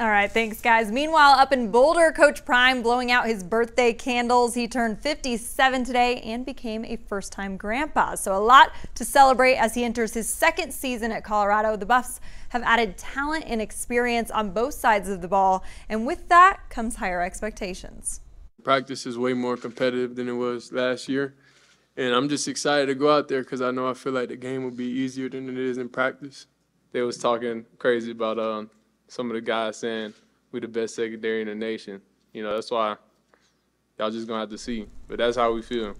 All right, thanks, guys. Meanwhile, up in Boulder, Coach Prime blowing out his birthday candles. He turned 57 today and became a first time grandpa. So, a lot to celebrate as he enters his second season at Colorado. The Buffs have added talent and experience on both sides of the ball, and with that comes higher expectations. Practice is way more competitive than it was last year. And I'm just excited to go out there because I know I feel like the game will be easier than it is in practice. They was talking crazy about um, some of the guys saying we the best secondary in the nation. You know, that's why y'all just gonna have to see. But that's how we feel.